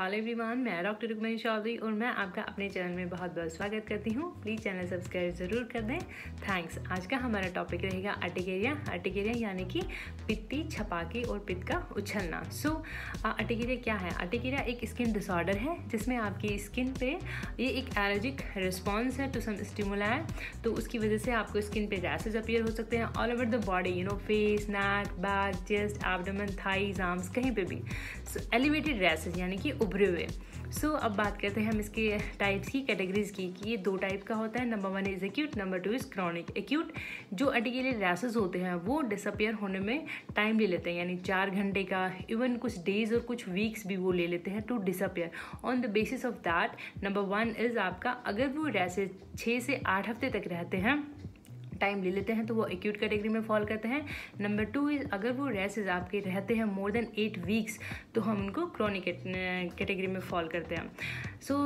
Hello everyone मैं doctor Rukmani Chaudhary और मैं आपका अपने चैनल में बहुत बहुत स्वागत करती हूँ। प्लीज़ चैनल सब्सक्राइब ज़रूर कर दें। थैंक्स। आज का हमारा टॉपिक रहेगा अर्टिकेरिया अर्टिकेरिया यानी कि पित्ती छपाकी और पित्त का उछलना। सो so, अर्टिकेरिया क्या है? अर्टिकेरिया एक स्किन डिसऑर्डर है जिसमें आपकी स्किन पे ये एक एलर्जिक रिस्पॉन्स है टू सम स्टिमुला तो उसकी वजह से आपको स्किन पे रैसेज अपीयर हो सकते हैं all over the body you know face neck back chest abdomen thighs arms कहीं पे भी। एलिवेटेड रैसेज यानी कि उभरे हुए। सो so, अब बात करते हैं हम इसके टाइप्स की कैटेगरीज की कि ये दो टाइप का होता है। Number one is acute number two is chronic acute जो अर्टिकुलर रैसेस होते हैं वो डिसअपियर होने में टाइम ले लेते हैं। यानी चार घंटे का इवन कुछ डेज़ और कुछ वीक्स भी वो ले लेते हैं to disappear on the basis of that number one is आपका अगर वो रैसेज छः से आठ हफ़्ते तक रहते हैं टाइम ले लेते हैं तो वो एक्यूट कैटेगरी में फॉल करते हैं। नंबर टू इज़ अगर वो रेसेज आपके रहते हैं मोर देन एट वीक्स तो हम उनको क्रॉनिक कैटेगरी में फॉल करते हैं। So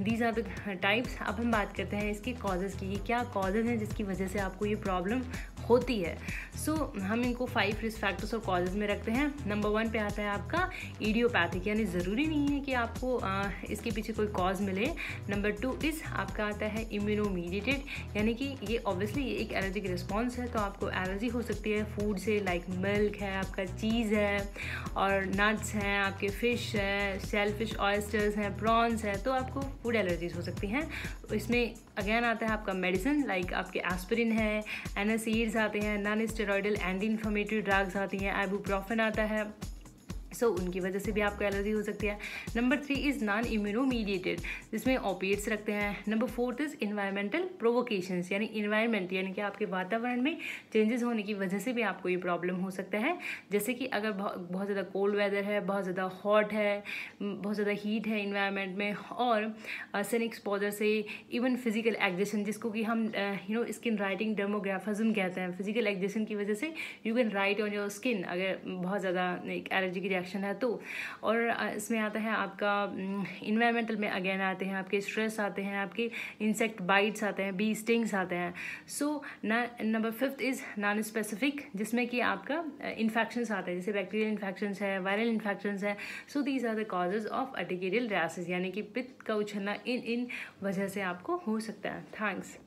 these are the types अब हम बात करते हैं इसके कॉजेज़ की। क्या कॉजेज़ हैं जिसकी वजह से आपको ये प्रॉब्लम होती है। सो so, हम इनको फाइव रिस्क फैक्टर्स और कॉजेज़ में रखते हैं। नंबर वन पे आता है आपका ईडियोपैथिक यानी ज़रूरी नहीं है कि आपको आ, इसके पीछे कोई कॉज मिले। नंबर टू इज़ आपका आता है इम्यूनोमीडिएटेड यानी कि ये ऑब्वियसली ये एक एलर्जिक रिस्पॉन्स है तो आपको एलर्जी हो सकती है। फ़ूड से लाइक मिल्क है आपका चीज़ है और नट्स हैं आपके फ़िश है सेल फ़िश ऑयस्टर्स हैं प्रॉन्स हैं तो आपको फ़ूड एलर्जीज हो सकती हैं। इसमें अगेन आता है आपका मेडिसिन लाइक आपके एस्पिरिन है एनासीड्स आते हैं non steroidal anti inflammatory drugs आती हैं आइबूप्रोफिन आता है। सो so, उनकी वजह से भी आपको एलर्जी हो सकती है। Number three is non immuno mediated जिसमें ऑपिएट्स रखते हैं। Number fourth is environmental provocations यानी इन्वायरमेंट यानी कि आपके वातावरण में चेंजेस होने की वजह से भी आपको ये प्रॉब्लम हो सकता है। जैसे कि अगर बहुत ज़्यादा कोल्ड वेदर है बहुत ज़्यादा हॉट है बहुत ज़्यादा हीट है इन्वायरमेंट में और सन एक्सपोजर से इवन फ़िज़िकल एग्जेशन जिसको कि हम you know skin writing dermographism कहते हैं। फ़िज़िकल एग्जेशन की वजह से you can write on your skin अगर बहुत ज़्यादा एलर्जी की रिएक्शन है तो। और इसमें आता है आपका इन्वायरमेंटल में अगेन आते हैं, आपके स्ट्रेस आते हैं, आपके इंसेक्ट बाइट्स आते हैं बी स्टिंग्स आते हैं। So number fifth is non specific जिसमें कि आपका इन्फेक्शंस आते हैं, जैसे बैक्टीरियल इन्फेक्शंस है वायरल इन्फेक्शंस है। So these are the causes of urticarial rashes यानी कि पित्त का उछलना इन इन वजह से आपको हो सकता है। थैंक्स